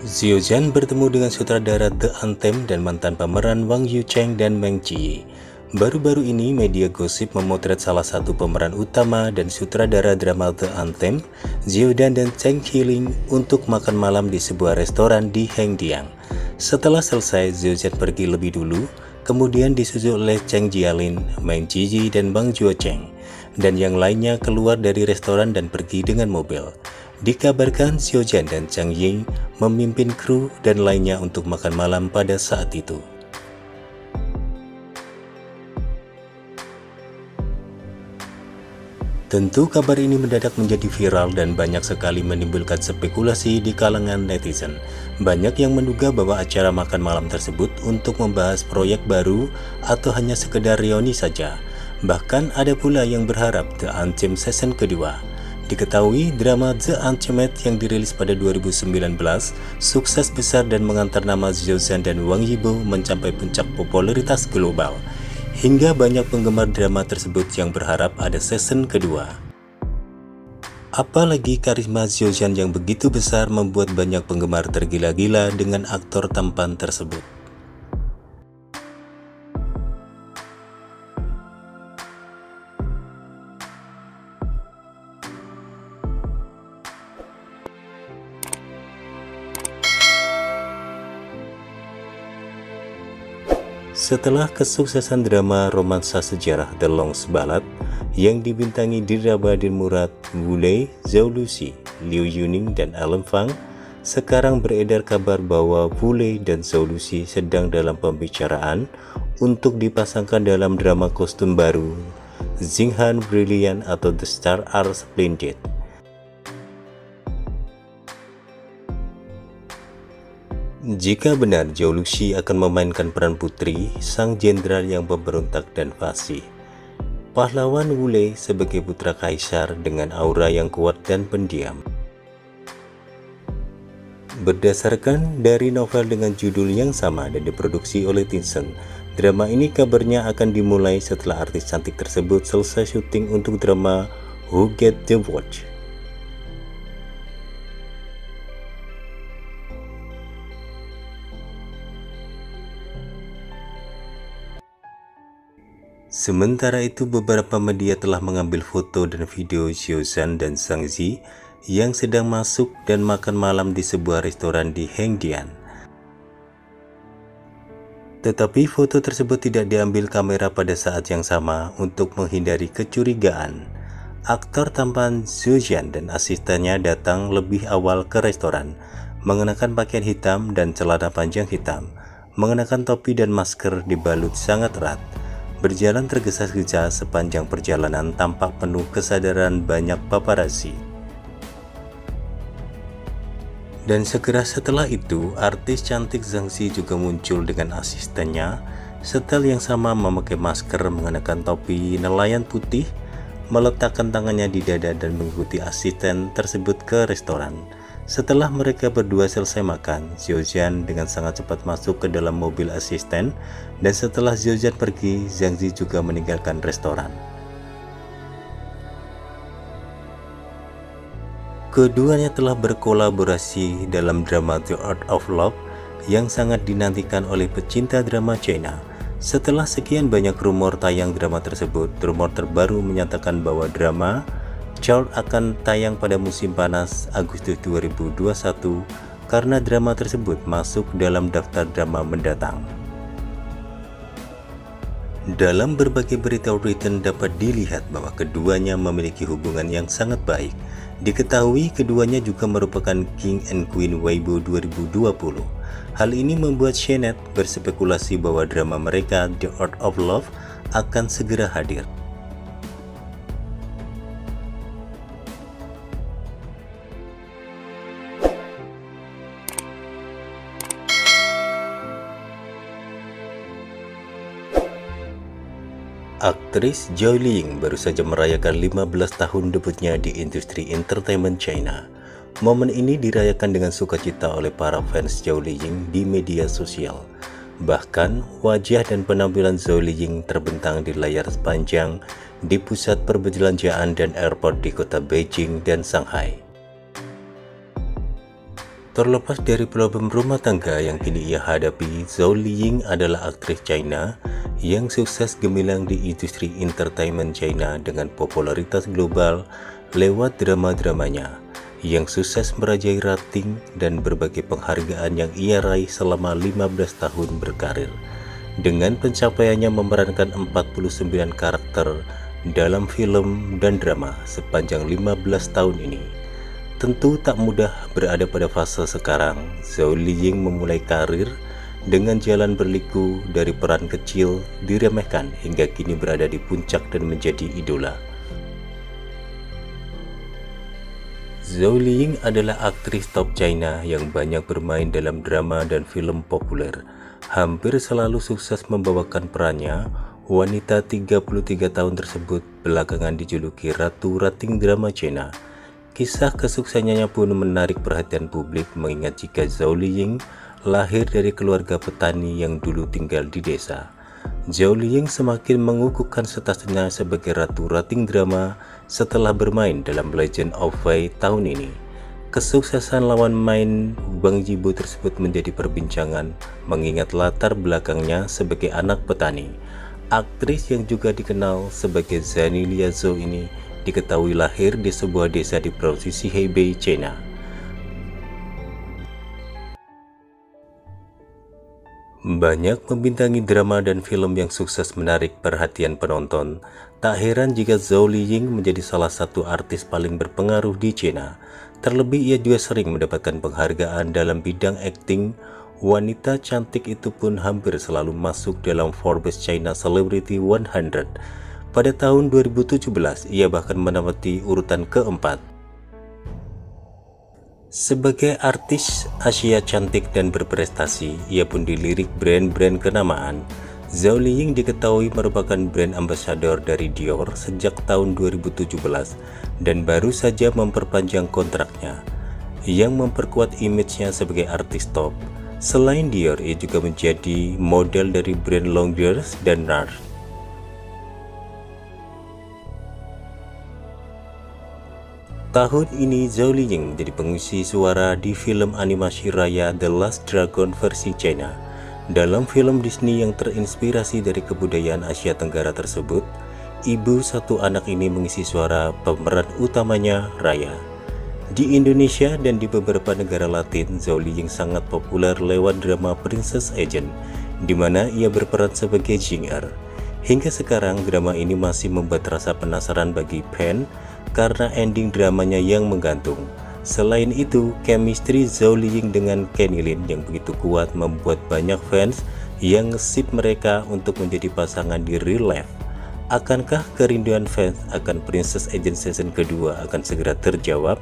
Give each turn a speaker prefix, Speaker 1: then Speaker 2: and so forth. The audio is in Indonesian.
Speaker 1: Xiu Zhan bertemu dengan sutradara The Anthem dan mantan pemeran Wang Yu Cheng dan Meng Ji. Baru-baru ini media gosip memotret salah satu pemeran utama dan sutradara drama The Anthem, Xiu Dan dan Cheng Qiling untuk makan malam di sebuah restoran di Hengdiang. Setelah selesai, Xiu Zhan pergi lebih dulu, kemudian disusul oleh Cheng Jialin, Meng Ji dan Bang Juo Cheng, dan yang lainnya keluar dari restoran dan pergi dengan mobil. Dikabarkan Xiu Jian dan Chang Ying memimpin kru dan lainnya untuk makan malam pada saat itu. Tentu kabar ini mendadak menjadi viral dan banyak sekali menimbulkan spekulasi di kalangan netizen. Banyak yang menduga bahwa acara makan malam tersebut untuk membahas proyek baru atau hanya sekedar reuni saja. Bahkan ada pula yang berharap The Season kedua. Diketahui drama The Unchained yang dirilis pada 2019 sukses besar dan mengantar nama Zhou Zhan dan Wang Yibo mencapai puncak popularitas global. Hingga banyak penggemar drama tersebut yang berharap ada season kedua. Apalagi karisma Zhou Zhan yang begitu besar membuat banyak penggemar tergila-gila dengan aktor tampan tersebut. Setelah kesuksesan drama romansa sejarah The Long's Ballad yang dibintangi Dira Badir Murad, Wulei, Zhou Lucy, Liu Yuning, dan Alan Fang, sekarang beredar kabar bahwa Wulei dan Zhou Lucy sedang dalam pembicaraan untuk dipasangkan dalam drama kostum baru Xinghan Brilliant atau The Star Are Splendid. Jika benar Zhou Luxi akan memainkan peran putri, sang jenderal yang pemberontak dan fasih. Pahlawan Wule sebagai putra kaisar dengan aura yang kuat dan pendiam. Berdasarkan dari novel dengan judul yang sama dan diproduksi oleh Tencent, drama ini kabarnya akan dimulai setelah artis cantik tersebut selesai syuting untuk drama Who Get the Watch. Sementara itu beberapa media telah mengambil foto dan video Xiuzhan dan Zhang Zi yang sedang masuk dan makan malam di sebuah restoran di Hengdian. Tetapi foto tersebut tidak diambil kamera pada saat yang sama untuk menghindari kecurigaan. Aktor tampan Zhu Jian dan asistennya datang lebih awal ke restoran, mengenakan pakaian hitam dan celana panjang hitam, mengenakan topi dan masker dibalut sangat erat. Berjalan tergesa-gesa sepanjang perjalanan tampak penuh kesadaran banyak paparazzi. Dan segera setelah itu, artis cantik Zhang Xi juga muncul dengan asistennya. Setel yang sama memakai masker, mengenakan topi nelayan putih, meletakkan tangannya di dada dan mengikuti asisten tersebut ke restoran. Setelah mereka berdua selesai makan, Xiaojian dengan sangat cepat masuk ke dalam mobil asisten dan setelah Xiaojian pergi, Zhang Zi juga meninggalkan restoran. Keduanya telah berkolaborasi dalam drama The Art of Love yang sangat dinantikan oleh pecinta drama China. Setelah sekian banyak rumor tayang drama tersebut, rumor terbaru menyatakan bahwa drama Child akan tayang pada musim panas Agustus 2021 karena drama tersebut masuk dalam daftar drama mendatang. Dalam berbagai berita written dapat dilihat bahwa keduanya memiliki hubungan yang sangat baik. Diketahui keduanya juga merupakan King and Queen Weibo 2020. Hal ini membuat Sheenet berspekulasi bahwa drama mereka The Art of Love akan segera hadir. Aktris Joy Ling baru saja merayakan 15 tahun debutnya di industri entertainment China. Momen ini dirayakan dengan sukacita oleh para fans Zhou Liying di media sosial. Bahkan, wajah dan penampilan Zhou Liying terbentang di layar sepanjang di pusat perbelanjaan dan airport di kota Beijing dan Shanghai. Terlepas dari problem rumah tangga yang kini ia hadapi, Zhao Liying adalah aktris China yang sukses gemilang di industri entertainment China dengan popularitas global lewat drama-dramanya yang sukses merajai rating dan berbagai penghargaan yang ia raih selama 15 tahun berkarir. Dengan pencapaiannya memerankan 49 karakter dalam film dan drama sepanjang 15 tahun ini. Tentu tak mudah berada pada fase sekarang, Zhao Liying memulai karir dengan jalan berliku dari peran kecil diremehkan hingga kini berada di puncak dan menjadi idola. Zhao Liying adalah aktris top China yang banyak bermain dalam drama dan film populer. Hampir selalu sukses membawakan perannya, wanita 33 tahun tersebut belakangan dijuluki Ratu Rating Drama China. Kisah kesuksesannya pun menarik perhatian publik mengingat jika Zhao Liying lahir dari keluarga petani yang dulu tinggal di desa. Zhao Liying semakin mengukuhkan statusnya sebagai ratu rating drama setelah bermain dalam Legend of Fei tahun ini. Kesuksesan lawan main Wang Jibo tersebut menjadi perbincangan mengingat latar belakangnya sebagai anak petani. Aktris yang juga dikenal sebagai Zhani Liazhou ini diketahui lahir di sebuah desa di provinsi Hebei, China. Banyak membintangi drama dan film yang sukses menarik perhatian penonton. Tak heran jika Zhao Liying menjadi salah satu artis paling berpengaruh di China. Terlebih ia juga sering mendapatkan penghargaan dalam bidang akting. Wanita cantik itu pun hampir selalu masuk dalam Forbes China Celebrity 100 pada tahun 2017, ia bahkan menempati urutan keempat. Sebagai artis Asia cantik dan berprestasi, ia pun dilirik brand-brand kenamaan. Zhao Liying diketahui merupakan brand ambassador dari Dior sejak tahun 2017 dan baru saja memperpanjang kontraknya, yang memperkuat image-nya sebagai artis top. Selain Dior, ia juga menjadi model dari brand Longers dan Nars. Tahun ini Zhao Liying menjadi pengisi suara di film animasi raya The Last Dragon versi China. Dalam film Disney yang terinspirasi dari kebudayaan Asia Tenggara tersebut, ibu satu anak ini mengisi suara pemeran utamanya Raya. Di Indonesia dan di beberapa negara latin, Zhao Liying sangat populer lewat drama Princess Agent, di mana ia berperan sebagai Jing Er. Hingga sekarang, drama ini masih membuat rasa penasaran bagi fan karena ending dramanya yang menggantung. Selain itu, chemistry Zhao Liying dengan Kenny Lin yang begitu kuat membuat banyak fans yang ngesip mereka untuk menjadi pasangan di real life. Akankah kerinduan fans akan Princess Agent season kedua akan segera terjawab?